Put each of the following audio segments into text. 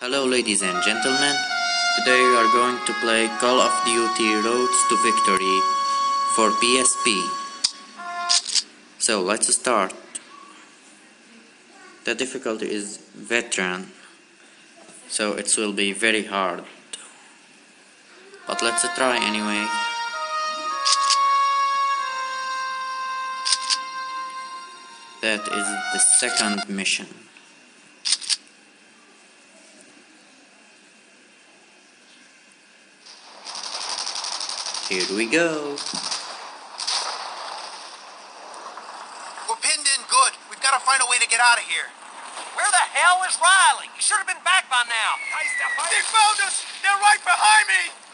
Hello ladies and gentlemen, today we are going to play Call of Duty Roads to Victory for PSP. So let's start. The difficulty is Veteran, so it will be very hard. But let's try anyway. That is the second mission. Here we go. We're pinned in good. We've got to find a way to get out of here. Where the hell is Riley? He should have been back by now. They found us! They're right behind me!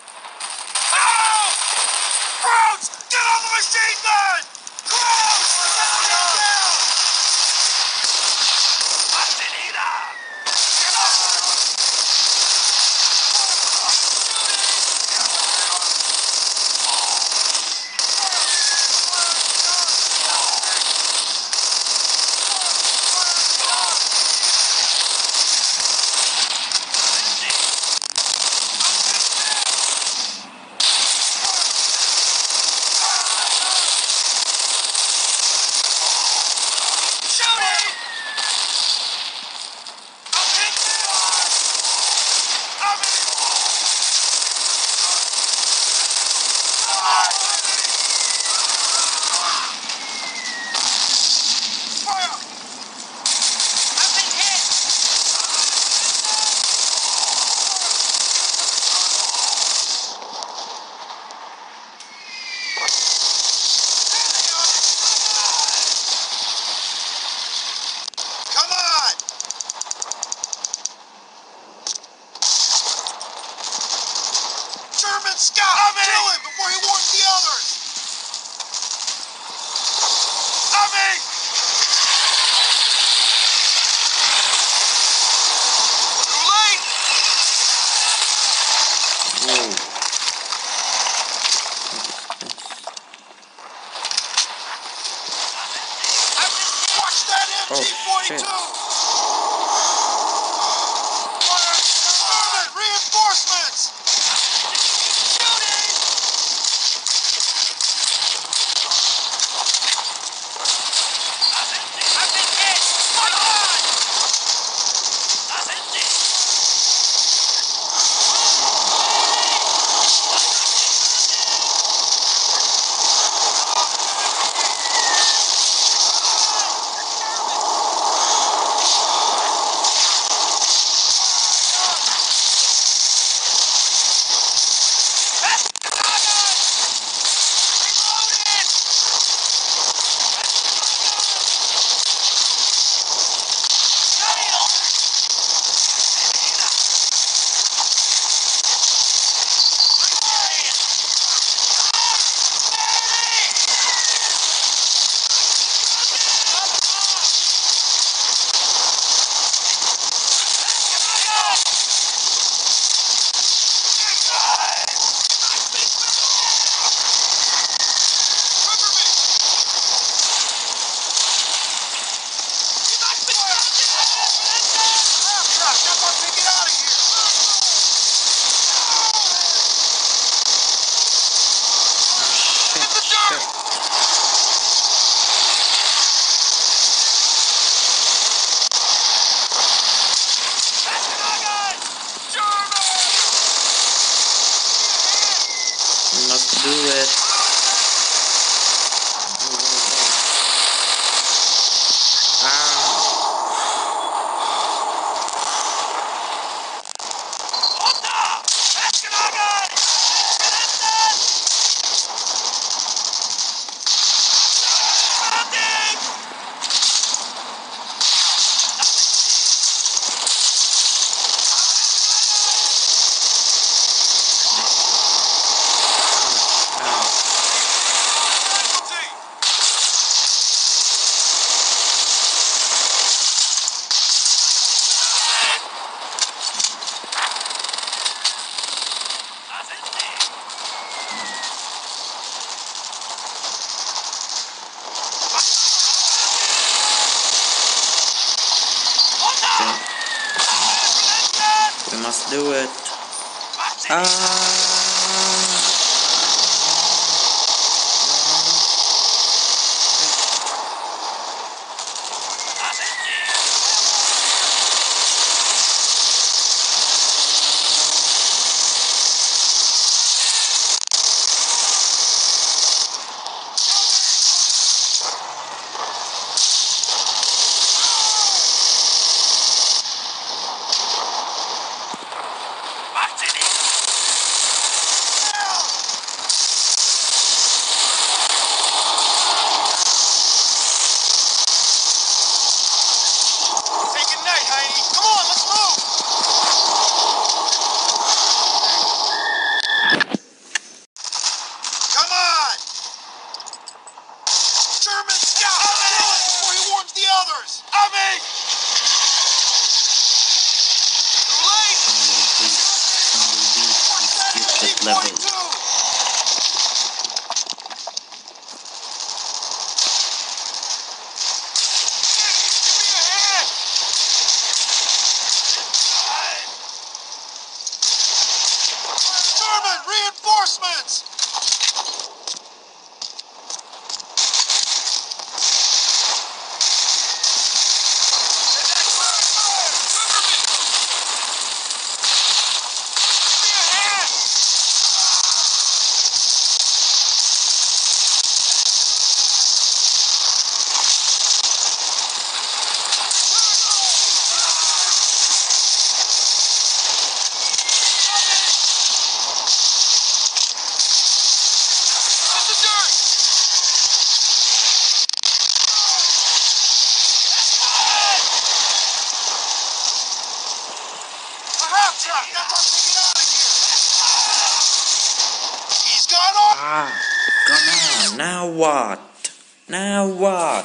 Now what?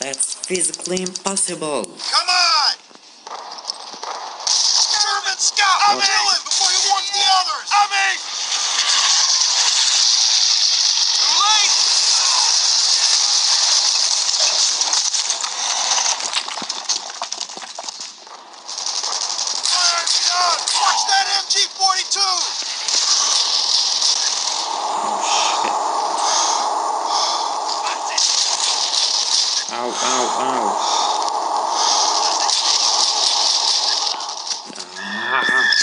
That's physically impossible. Come on! German scout! I'm okay. in! Before you warn the others! I'm in! Too late! Fire's done! Torch that MG-42! ow, ow. Ah.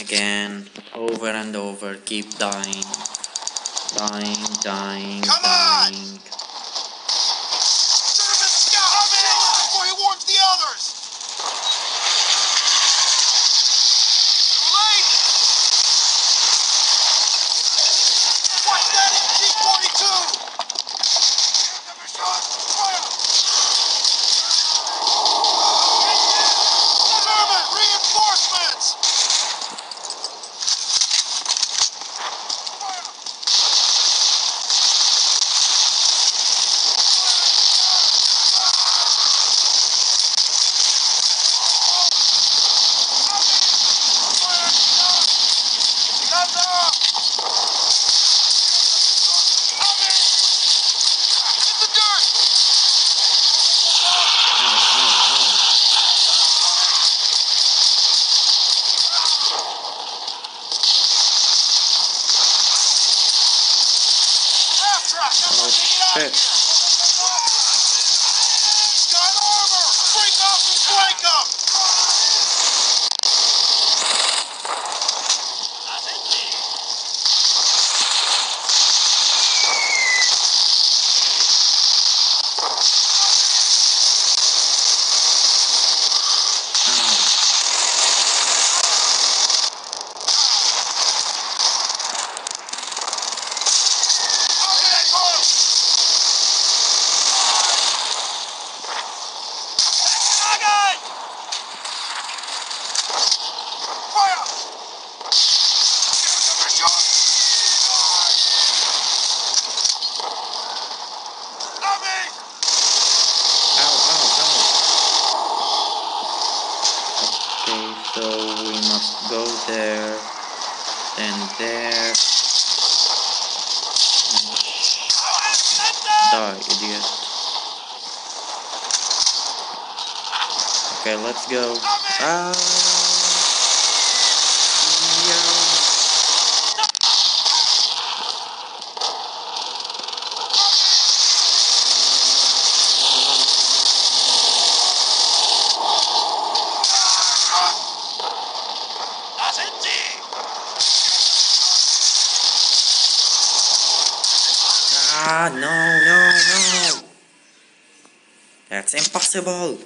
Again, over and over, keep dying. Dying, dying, Come dying. On! That's. there. Die, idiot. Okay, let's go. Ah! Ah, no, no, no. That's impossible.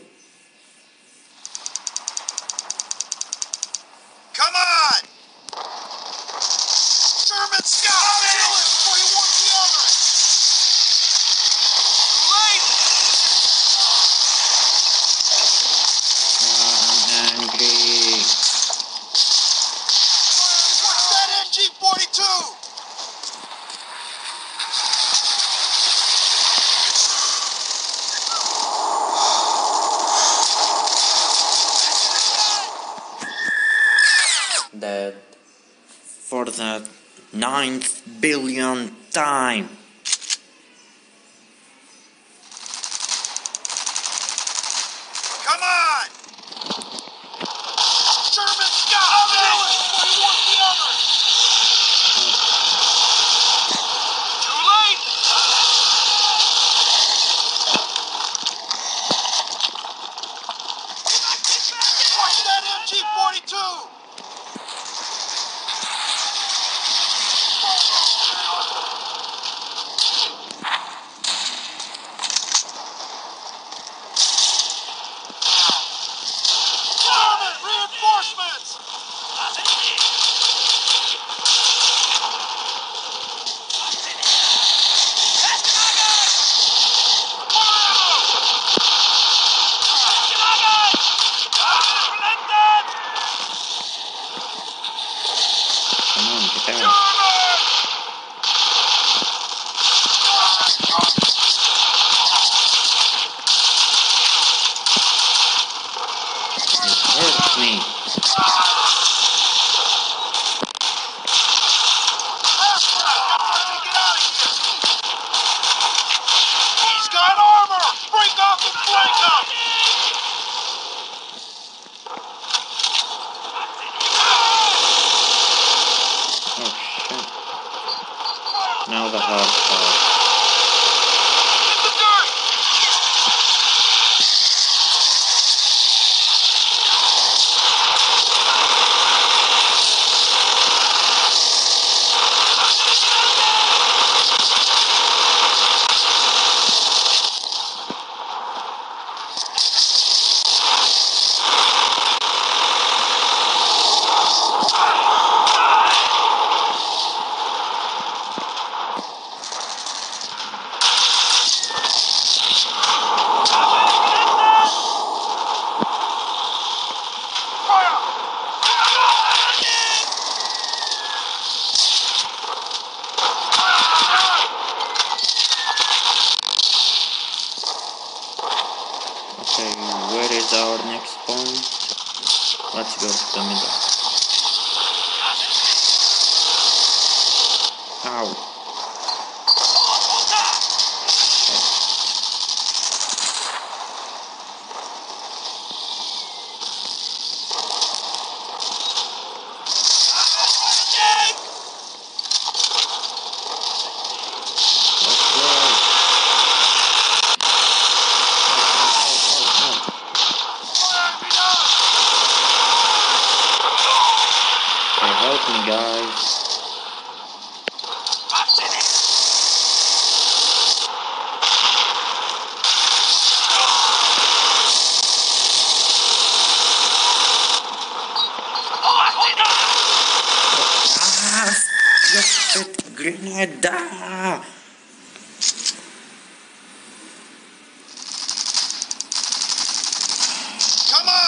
da.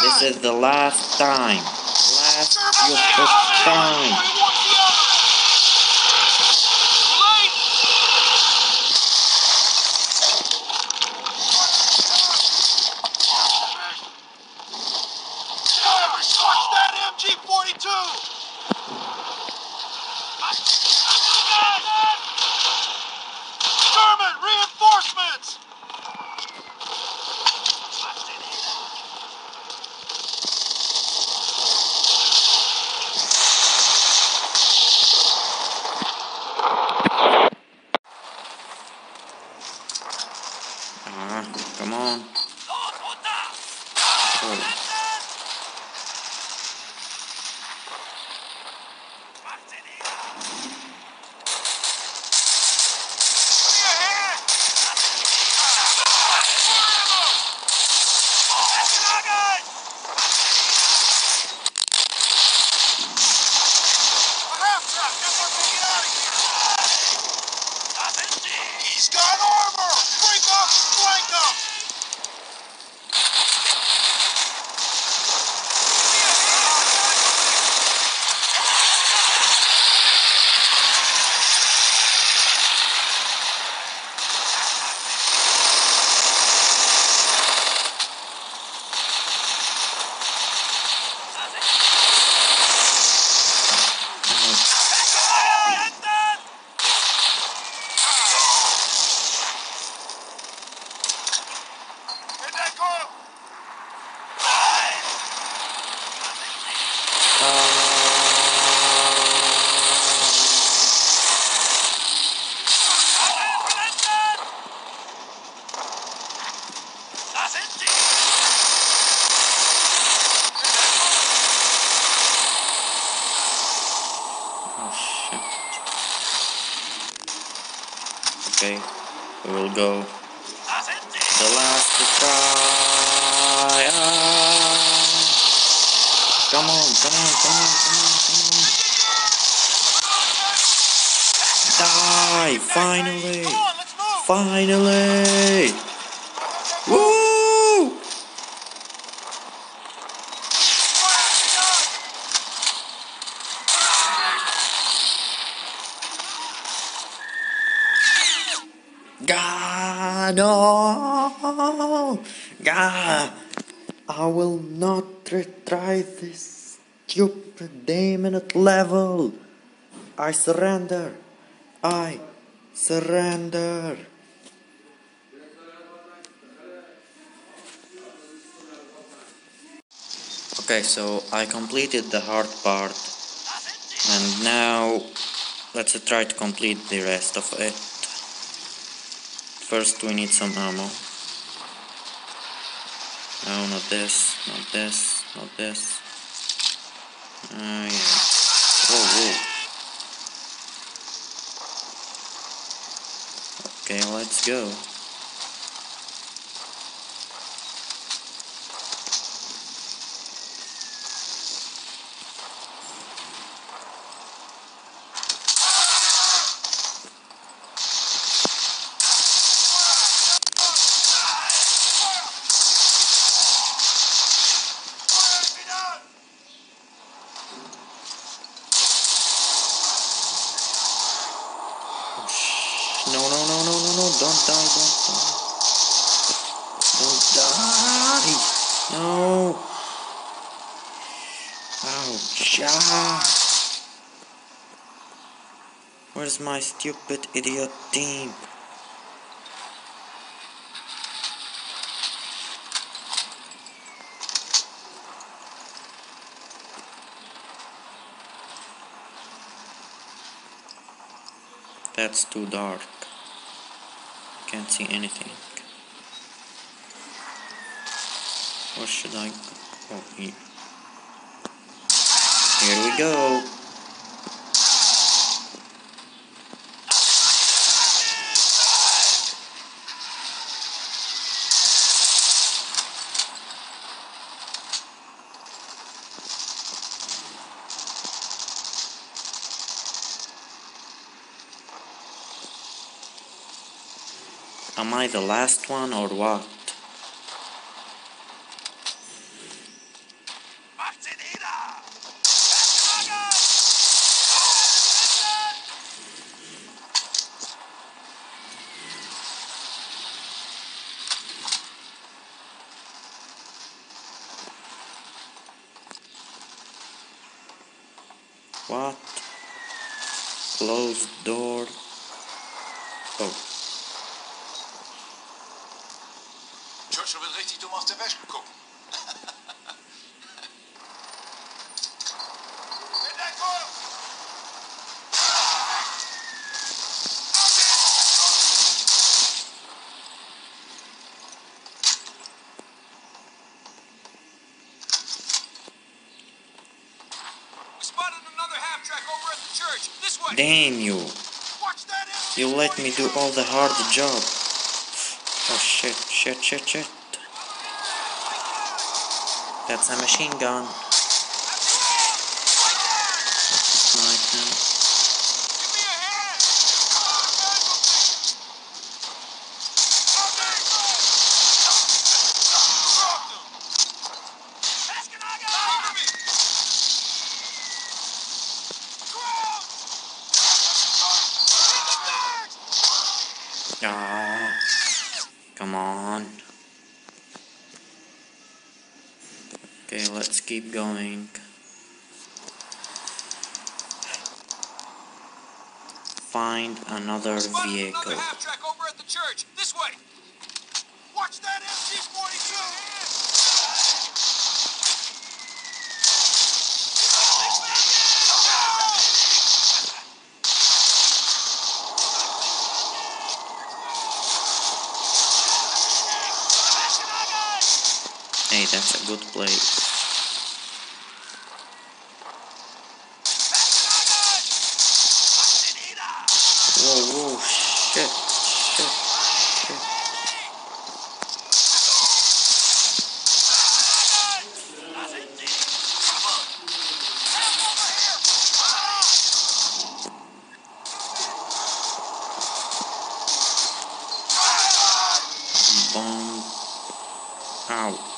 This is the last time. Last time. Ah, come on. Oh. God, no! God, I will not retry this stupid day-minute level. I surrender. I surrender. Okay, so I completed the hard part, and now let's try to complete the rest of it. First, we need some ammo. No, not this, not this, not this. Ah, yeah. Whoa, whoa. Okay, let's go. No, no, no, no, no, no, don't die, don't die. Don't die! No! Ouch! Ah. Where's my stupid idiot team? That's too dark. Can't see anything. Where should I go? Oh, here. Here we go. I the last one or what? This way. damn you. You let me do all the hard job. Oh shit, shit, shit, shit. That's a machine gun. Come on. Okay, let's keep going. Find another vehicle. that's a good play. Whoa, whoa, shit, shit, shit. Bomb out.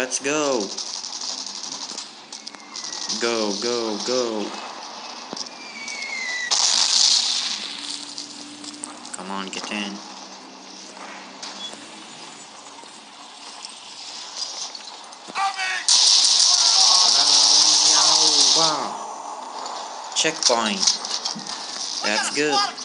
Let's go. Go, go, go. Come on, get in. Wow. Checkpoint. That's good.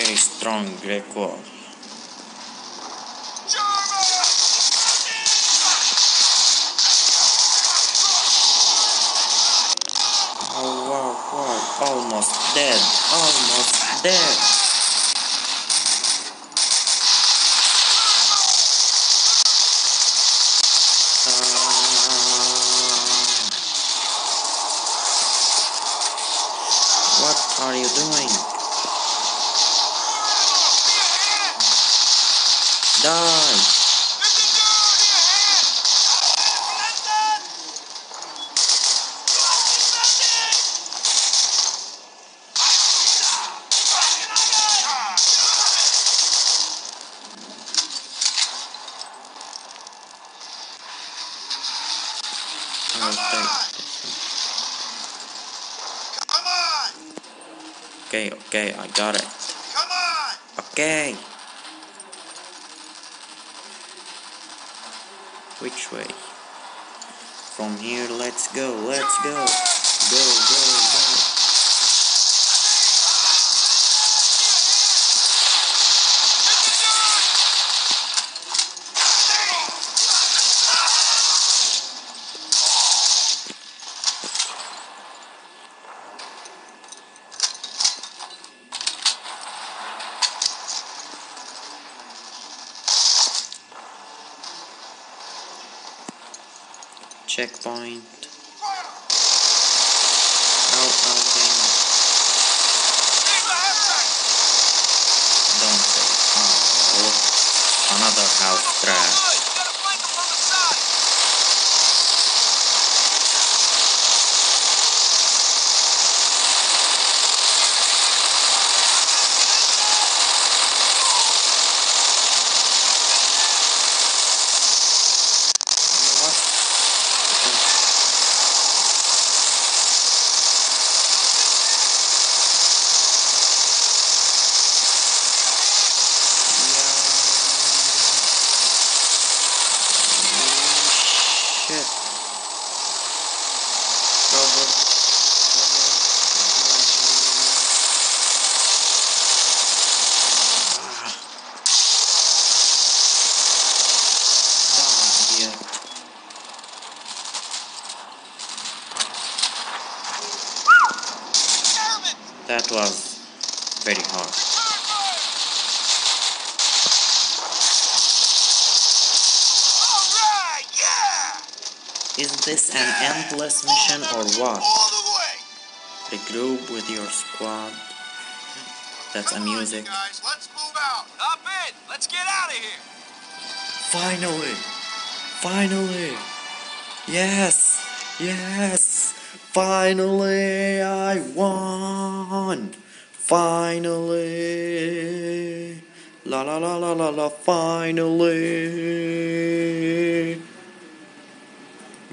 Very strong Grey Wolf. Okay, I got it. Come on! Okay. Which way? From here, let's go, let's go, go. Checkpoint. Oh, okay. Don't say. Oh, another house trash. What? Shit. Robert. Ah, idiot. That was very hard. Is this an endless mission or what? All the way! Regroup with your squad. That's a Come on, you music. guys, let's move out! Hop in. Let's get out of here. Finally! Finally! Yes! Yes! Finally I won! Finally! La la la la la la finally!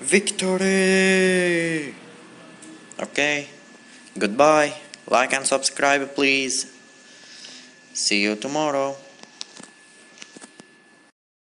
Victory! Okay, goodbye. Like and subscribe please. See you tomorrow.